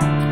Bye.